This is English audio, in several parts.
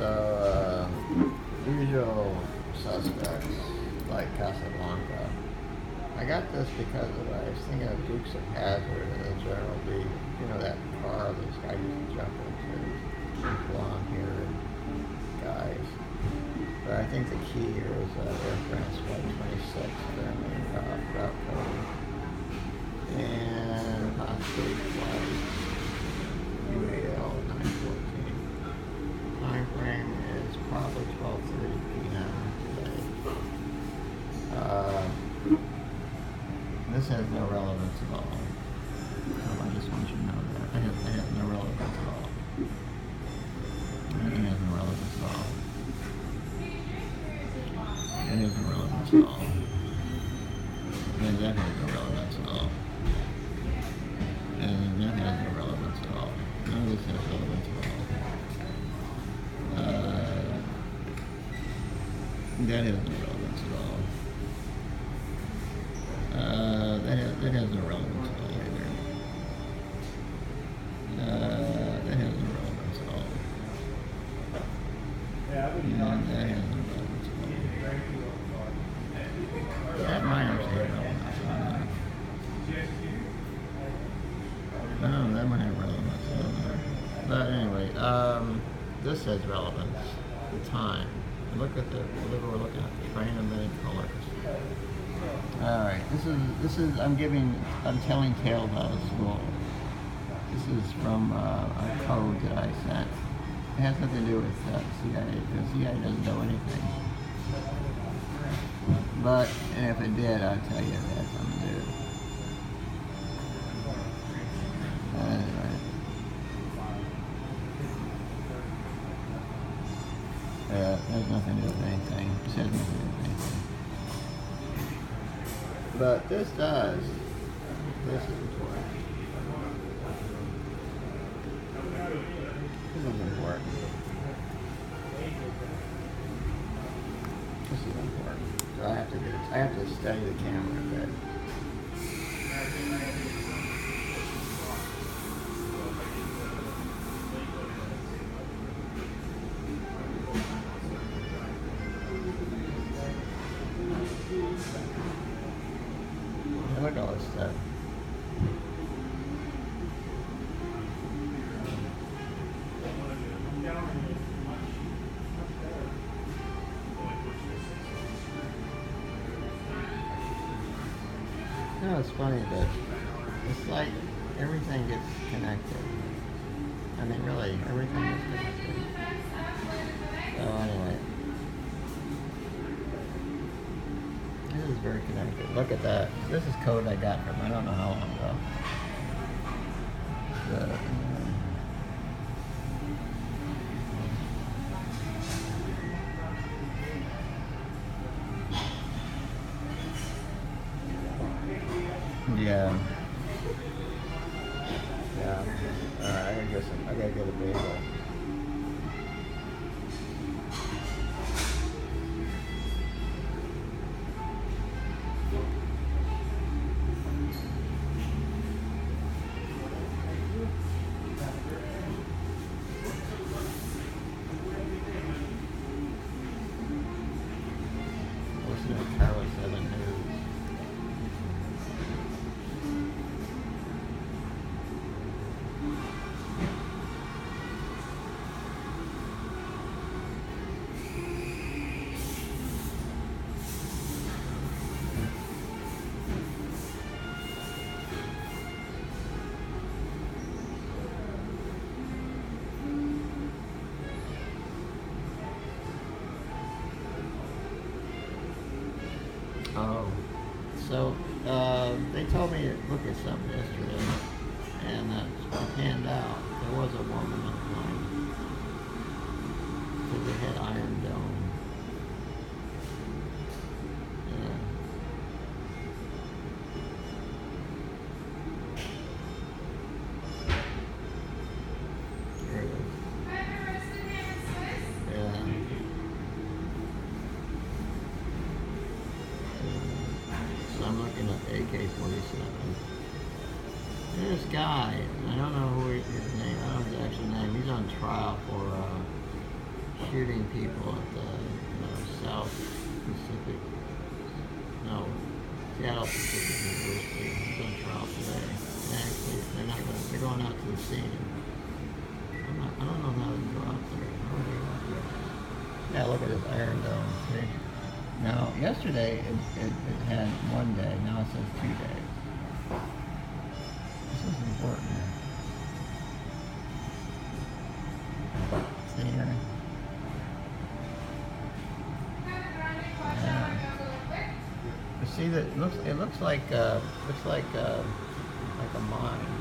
uh, usual suspects like Casablanca. I got this because of, I was thinking of Dukes of Hazzard and the General Lee. You know that car this guy used to jump into. Blonde haired guys. But I think the key here is uh, no relevance at all. So I just want you to know that. It has, it has no relevance at all. It has no relevance at all. It has no relevance at all. And that has no relevance at all. And that has no relevance at all. None of this has relevance at all. Uh, that has no relevance at all. Uh, that, has, no relevance at all either. Uh, that has no relevance at all. And that has no relevance at all. That minor's has relevance. No, that might have relevance. But anyway, um, this has relevance. The time. Look at the look we're looking at. The train of many colors. All right. This is this is I'm giving I'm telling tales out of school. This is from uh, a code that I sent. It has nothing to do with uh, CIA. The CIA doesn't know anything. But if it did, I'll tell you it But this does. This is important. This is important. This is important. So I have to do. I have to study the camera a bit. You know, it's funny that it's like everything gets connected. I mean, really, everything is connected. So anyway, this is very connected. Look at that. This is code I got from I don't know how long ago. Listen to uh, out. There was a woman plane. Because it had Iron Dome. I'm looking at AK-47. This guy, I don't know who his name, I don't know his actual name. He's on trial for uh, shooting people at the you know, South Pacific, no, Seattle Pacific University. It's on trial today. They actually, they're not going. They're going out to the scene. I'm not, I don't know how to go out there. How they go out there? Yeah, look at this Iron Dome. See? Now, yesterday it, it, it had one day. Now it says two days. This is important. See here? You see that it looks it looks like uh, looks like uh, like a mine.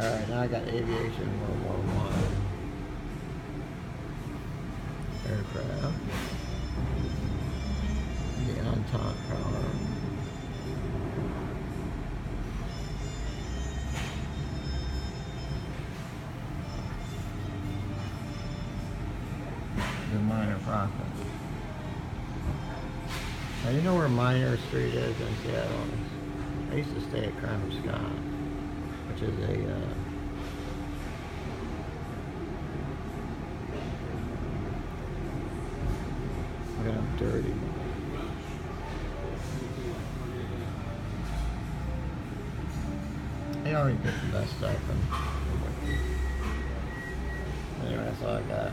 All right, now I got aviation World War One aircraft. The Entente power. The minor prophet. Now you know where Minor Street is in Seattle? I used to stay at Crown Scott which is a uh, look how dirty. They already get the best stuff and anyway, that's all I got.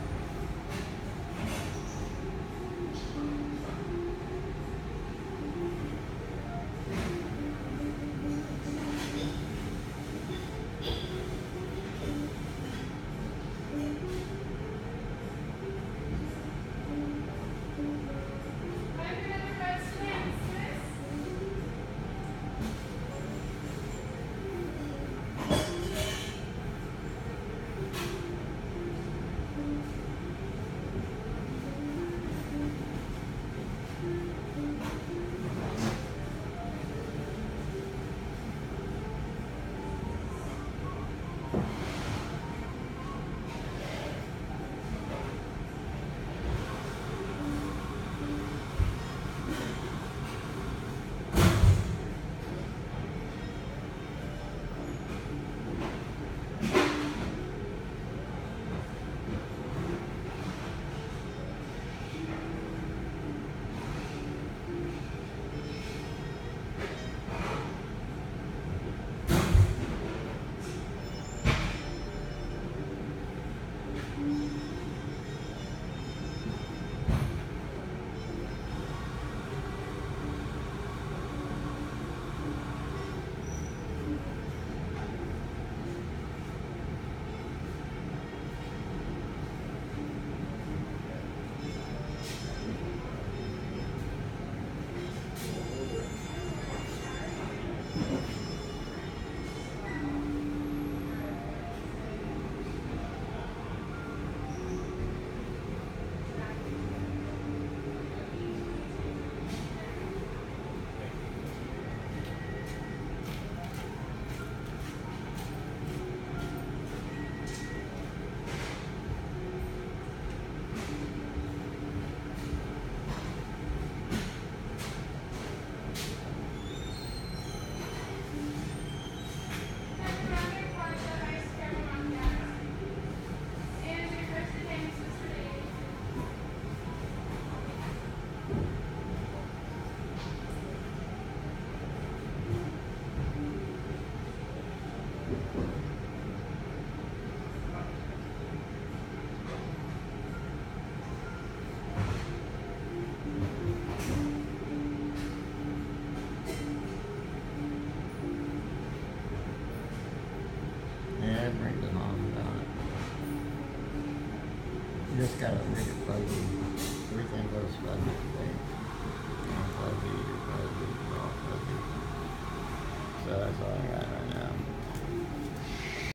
this guy was really fuzzy. Everything goes fuzzy today. I'm fuzzy, fuzzy, all fuzzy. So that's all I got.